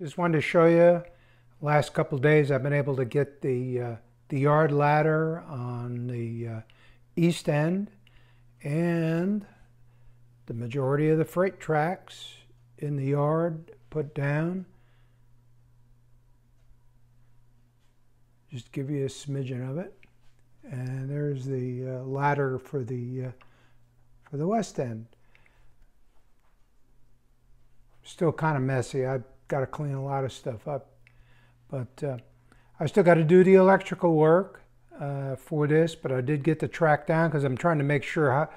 Just wanted to show you, last couple days I've been able to get the, uh, the yard ladder on the uh, east end and the majority of the freight tracks in the yard put down. Just give you a smidgen of it. And there's the uh, ladder for the, uh, for the west end. Still kind of messy. I got to clean a lot of stuff up. But uh, I still got to do the electrical work uh, for this, but I did get the track down because I'm trying to make sure how,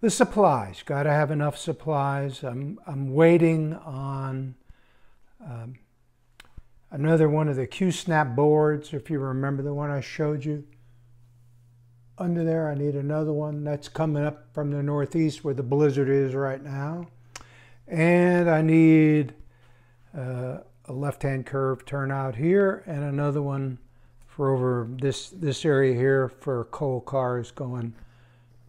the supplies. Got to have enough supplies. I'm, I'm waiting on um, another one of the Q-snap boards, if you remember the one I showed you. Under there, I need another one that's coming up from the northeast where the blizzard is right now. And I need uh, a left-hand curve turnout here and another one for over this this area here for coal cars going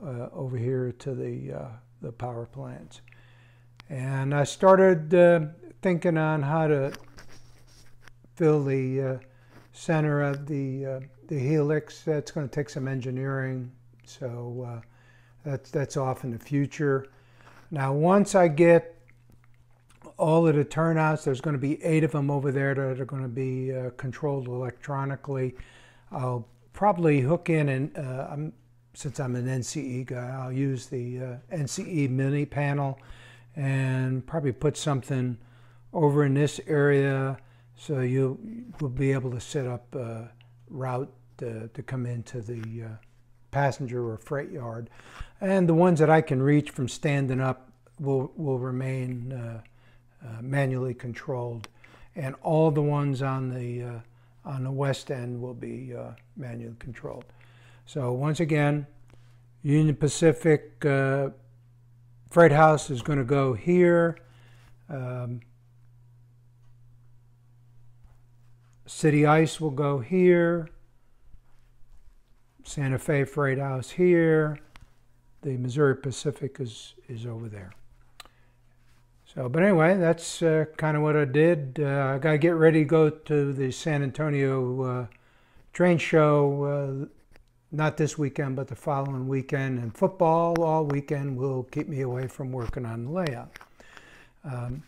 uh, over here to the uh, the power plants. And I started uh, thinking on how to fill the uh, center of the uh, the helix. That's going to take some engineering, so that's that's off in the future. Now, once I get all of the turnouts. There's going to be eight of them over there that are going to be uh, controlled electronically. I'll probably hook in, and uh, since I'm an NCE guy, I'll use the uh, NCE mini panel and probably put something over in this area so you will be able to set up a route to, to come into the uh, passenger or freight yard. And the ones that I can reach from standing up will, will remain uh, uh, manually controlled, and all the ones on the uh, on the west end will be uh, manually controlled. So once again, Union Pacific freight house is going to go here. Um, City Ice will go here. Santa Fe Freight House here. The Missouri Pacific is, is over there. So, but anyway, that's uh, kind of what I did. Uh, I got to get ready to go to the San Antonio uh, train show, uh, not this weekend, but the following weekend. And football all weekend will keep me away from working on the layout. Um,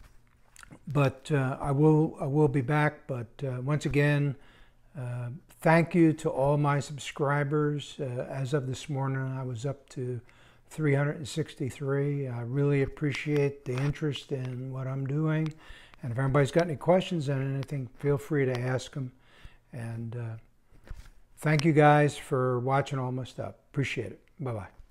but uh, I will I will be back. But uh, once again, thank you to all my subscribers. as of this morning, I was up to 363. I really appreciate the interest in what I'm doing. And if anybody's got any questions on anything, feel free to ask them. And uh, thank you guys for watching all my stuff. Appreciate it. Bye-bye.